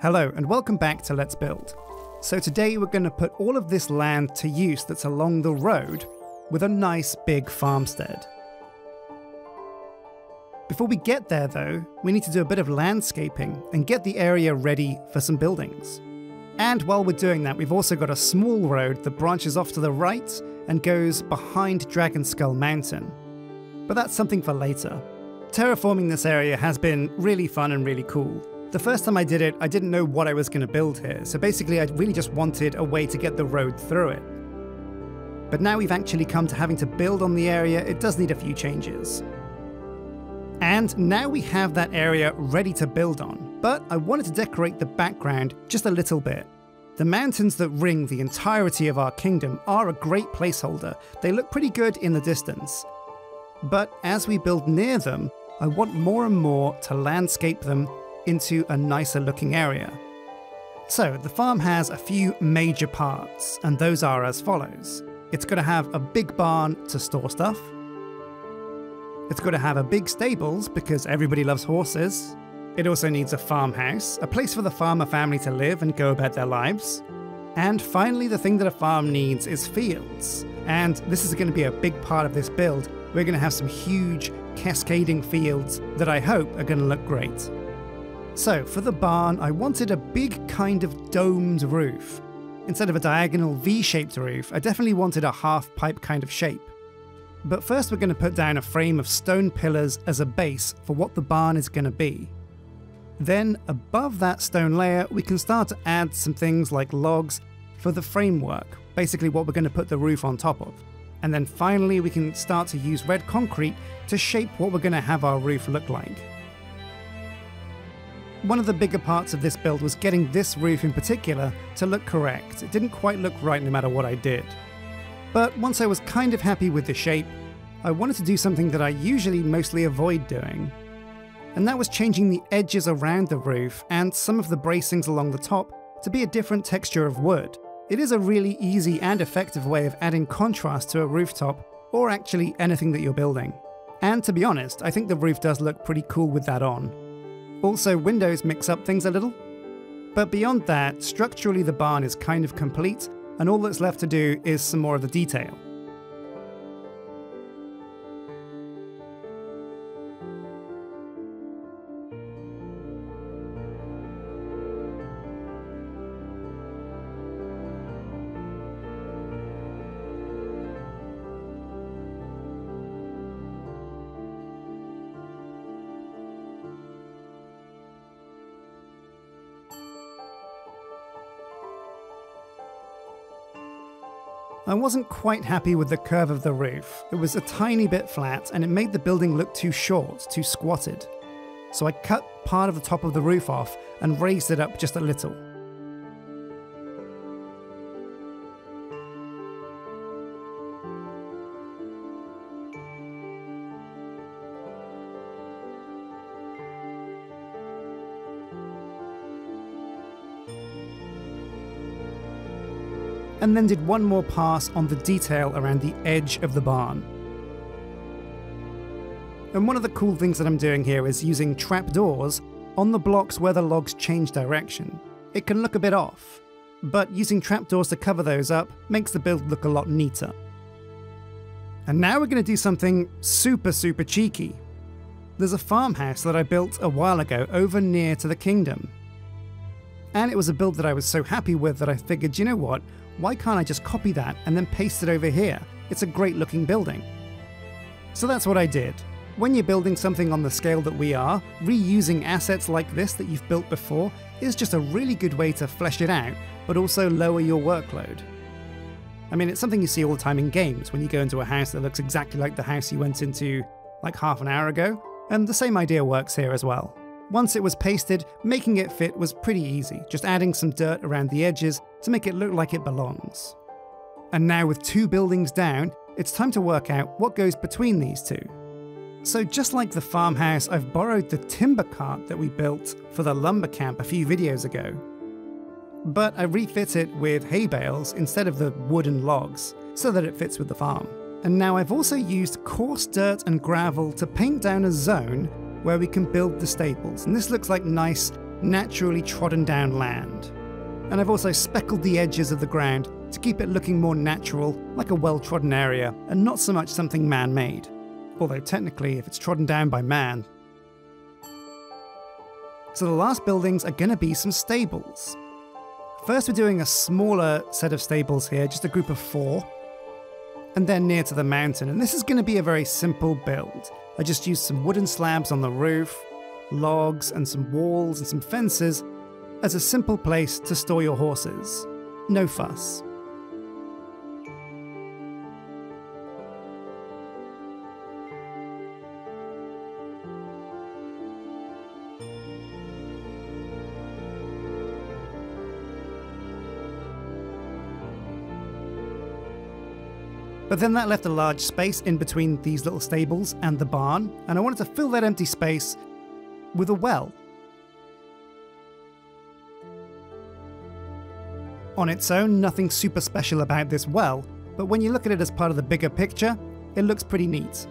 Hello, and welcome back to Let's Build. So today we're going to put all of this land to use that's along the road with a nice big farmstead. Before we get there though, we need to do a bit of landscaping and get the area ready for some buildings. And while we're doing that, we've also got a small road that branches off to the right and goes behind Dragon Skull Mountain. But that's something for later. Terraforming this area has been really fun and really cool. The first time I did it, I didn't know what I was going to build here, so basically I really just wanted a way to get the road through it. But now we've actually come to having to build on the area, it does need a few changes. And now we have that area ready to build on, but I wanted to decorate the background just a little bit. The mountains that ring the entirety of our kingdom are a great placeholder, they look pretty good in the distance. But as we build near them, I want more and more to landscape them into a nicer looking area. So, the farm has a few major parts, and those are as follows. It's going to have a big barn to store stuff. It's going to have a big stables because everybody loves horses. It also needs a farmhouse, a place for the farmer family to live and go about their lives. And finally, the thing that a farm needs is fields. And this is going to be a big part of this build. We're going to have some huge cascading fields that I hope are going to look great. So, for the barn, I wanted a big kind of domed roof. Instead of a diagonal V shaped roof, I definitely wanted a half pipe kind of shape. But first, we're going to put down a frame of stone pillars as a base for what the barn is going to be. Then, above that stone layer, we can start to add some things like logs for the framework, basically what we're going to put the roof on top of. And then finally, we can start to use red concrete to shape what we're going to have our roof look like. One of the bigger parts of this build was getting this roof in particular to look correct. It didn't quite look right no matter what I did. But once I was kind of happy with the shape, I wanted to do something that I usually mostly avoid doing. And that was changing the edges around the roof and some of the bracings along the top to be a different texture of wood. It is a really easy and effective way of adding contrast to a rooftop, or actually anything that you're building. And to be honest, I think the roof does look pretty cool with that on. Also, windows mix up things a little. But beyond that, structurally the barn is kind of complete, and all that's left to do is some more of the detail. I wasn't quite happy with the curve of the roof. It was a tiny bit flat and it made the building look too short, too squatted. So I cut part of the top of the roof off and raised it up just a little. And then did one more pass on the detail around the edge of the barn. And one of the cool things that I'm doing here is using trapdoors on the blocks where the logs change direction. It can look a bit off, but using trapdoors to cover those up makes the build look a lot neater. And now we're going to do something super super cheeky. There's a farmhouse that I built a while ago over near to the kingdom. And it was a build that I was so happy with that I figured, you know what, why can't I just copy that and then paste it over here? It's a great looking building. So that's what I did. When you're building something on the scale that we are, reusing assets like this that you've built before is just a really good way to flesh it out, but also lower your workload. I mean, it's something you see all the time in games when you go into a house that looks exactly like the house you went into like half an hour ago, and the same idea works here as well. Once it was pasted, making it fit was pretty easy, just adding some dirt around the edges to make it look like it belongs. And now with two buildings down, it's time to work out what goes between these two. So just like the farmhouse, I've borrowed the timber cart that we built for the lumber camp a few videos ago. But I refit it with hay bales instead of the wooden logs, so that it fits with the farm. And now I've also used coarse dirt and gravel to paint down a zone where we can build the stables. And this looks like nice naturally trodden down land. And I've also speckled the edges of the ground to keep it looking more natural, like a well trodden area, and not so much something man made. Although, technically, if it's trodden down by man. So, the last buildings are going to be some stables. First, we're doing a smaller set of stables here, just a group of four, and then near to the mountain. And this is going to be a very simple build. I just used some wooden slabs on the roof, logs, and some walls and some fences as a simple place to store your horses. No fuss. But then that left a large space in between these little stables and the barn, and I wanted to fill that empty space with a well. On its own, nothing super special about this well, but when you look at it as part of the bigger picture, it looks pretty neat.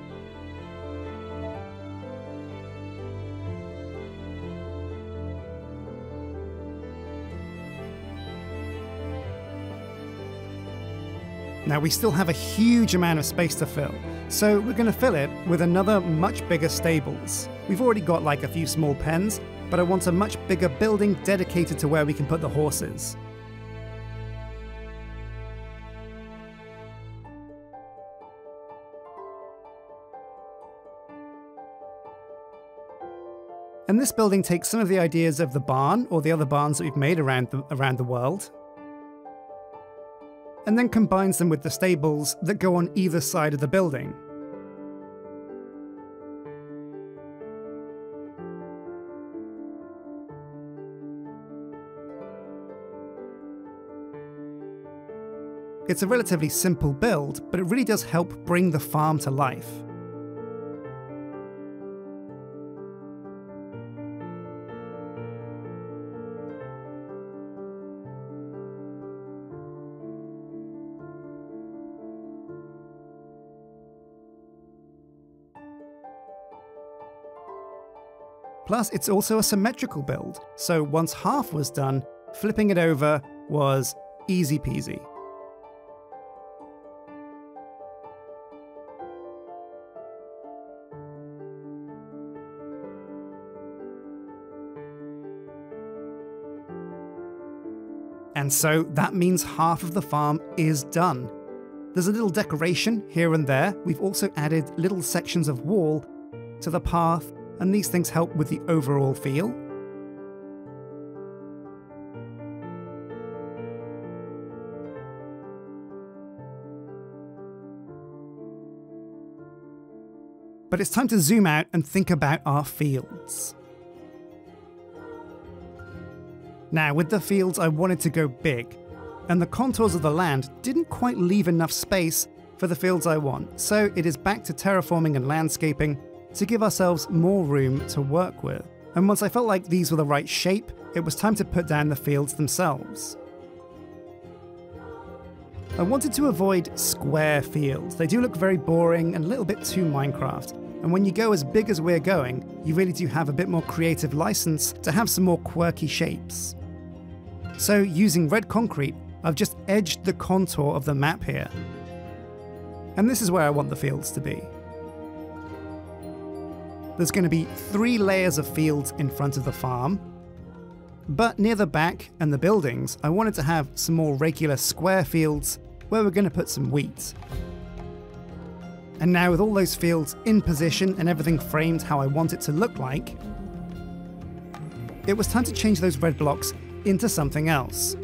Now we still have a huge amount of space to fill, so we're going to fill it with another much bigger stables. We've already got like a few small pens, but I want a much bigger building dedicated to where we can put the horses. And this building takes some of the ideas of the barn or the other barns that we've made around the, around the world and then combines them with the stables that go on either side of the building. It's a relatively simple build, but it really does help bring the farm to life. Plus, it's also a symmetrical build, so once half was done, flipping it over was easy peasy. And so that means half of the farm is done. There's a little decoration here and there. We've also added little sections of wall to the path and these things help with the overall feel. But it's time to zoom out and think about our fields. Now, with the fields, I wanted to go big, and the contours of the land didn't quite leave enough space for the fields I want, so it is back to terraforming and landscaping to give ourselves more room to work with. And once I felt like these were the right shape, it was time to put down the fields themselves. I wanted to avoid square fields. They do look very boring and a little bit too Minecraft. And when you go as big as we're going, you really do have a bit more creative license to have some more quirky shapes. So using red concrete, I've just edged the contour of the map here. And this is where I want the fields to be there's going to be three layers of fields in front of the farm. But near the back and the buildings, I wanted to have some more regular square fields where we're going to put some wheat. And now with all those fields in position and everything framed how I want it to look like, it was time to change those red blocks into something else.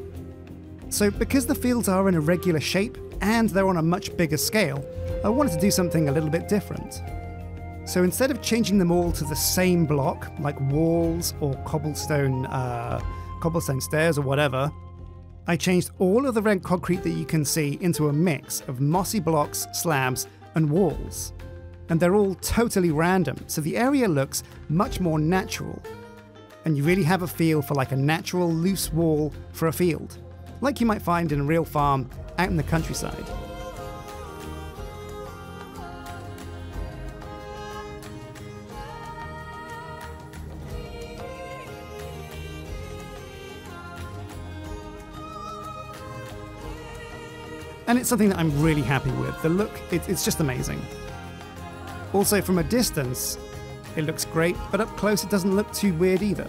So because the fields are in a regular shape and they're on a much bigger scale, I wanted to do something a little bit different. So instead of changing them all to the same block, like walls or cobblestone, uh, cobblestone stairs or whatever, I changed all of the red concrete that you can see into a mix of mossy blocks, slabs, and walls. And they're all totally random, so the area looks much more natural. And you really have a feel for like a natural loose wall for a field, like you might find in a real farm out in the countryside. And it's something that I'm really happy with. The look, it, it's just amazing. Also, from a distance, it looks great, but up close it doesn't look too weird either.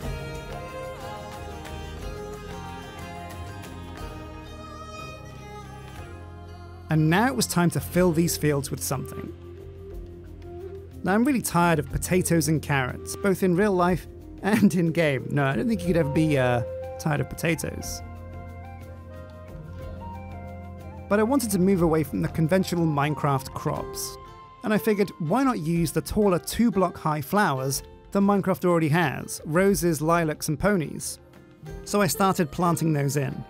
And now it was time to fill these fields with something. Now, I'm really tired of potatoes and carrots, both in real life and in game. No, I don't think you could ever be uh, tired of potatoes. But I wanted to move away from the conventional Minecraft crops. And I figured, why not use the taller two block high flowers that Minecraft already has roses, lilacs, and peonies? So I started planting those in.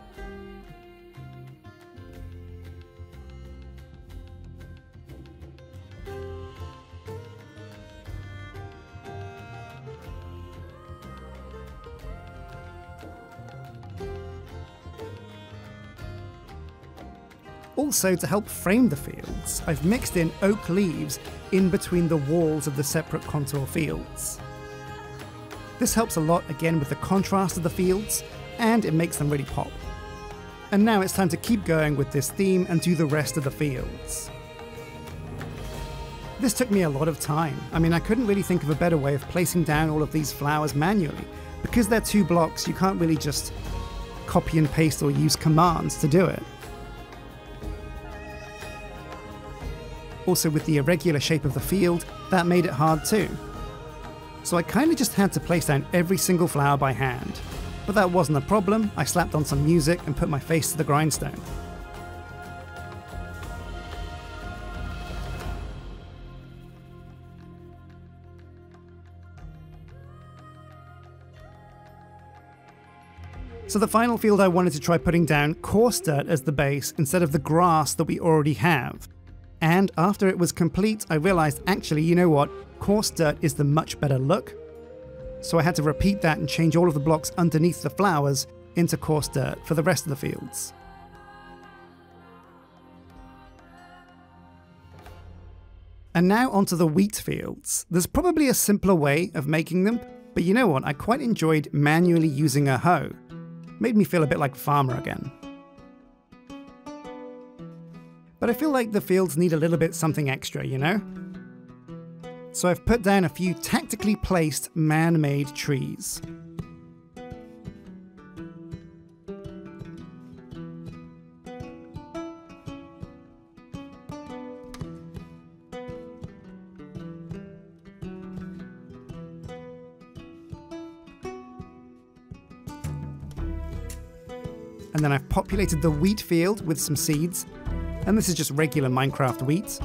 Also, to help frame the fields, I've mixed in oak leaves in between the walls of the separate contour fields. This helps a lot again with the contrast of the fields, and it makes them really pop. And now it's time to keep going with this theme and do the rest of the fields. This took me a lot of time. I mean, I couldn't really think of a better way of placing down all of these flowers manually. Because they're two blocks, you can't really just copy and paste or use commands to do it. Also, with the irregular shape of the field, that made it hard too. So I kinda just had to place down every single flower by hand. But that wasn't a problem, I slapped on some music and put my face to the grindstone. So the final field I wanted to try putting down coarse dirt as the base instead of the grass that we already have. And after it was complete, I realized actually, you know what? Coarse dirt is the much better look. So I had to repeat that and change all of the blocks underneath the flowers into coarse dirt for the rest of the fields. And now onto the wheat fields. There's probably a simpler way of making them, but you know what? I quite enjoyed manually using a hoe. Made me feel a bit like a farmer again but I feel like the fields need a little bit something extra, you know? So I've put down a few tactically placed man-made trees. And then I've populated the wheat field with some seeds and this is just regular Minecraft wheat.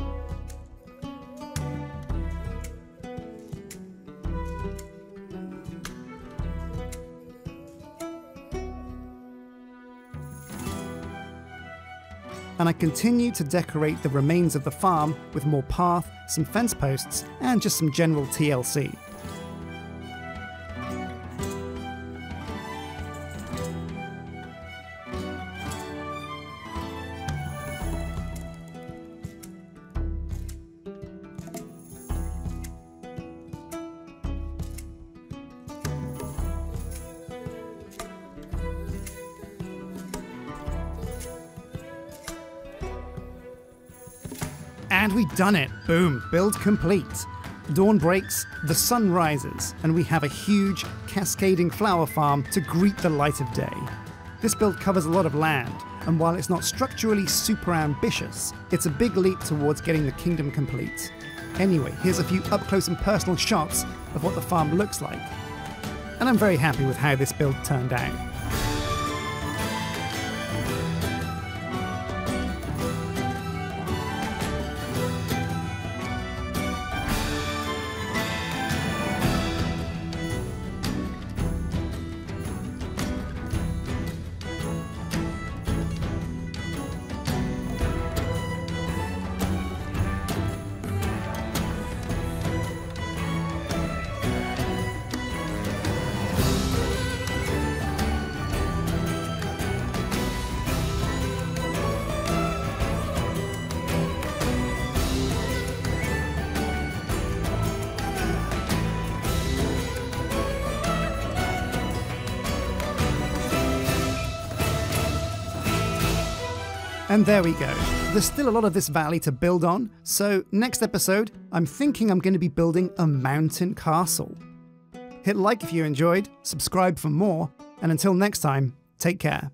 and I continue to decorate the remains of the farm with more path, some fence posts, and just some general TLC. And we've done it. Boom, build complete. Dawn breaks, the sun rises, and we have a huge, cascading flower farm to greet the light of day. This build covers a lot of land, and while it's not structurally super ambitious, it's a big leap towards getting the kingdom complete. Anyway, here's a few up close and personal shots of what the farm looks like. And I'm very happy with how this build turned out. And there we go. there's still a lot of this valley to build on, so next episode, I'm thinking I'm going to be building a mountain castle. Hit like if you enjoyed, subscribe for more, and until next time, take care.